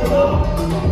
Senhor.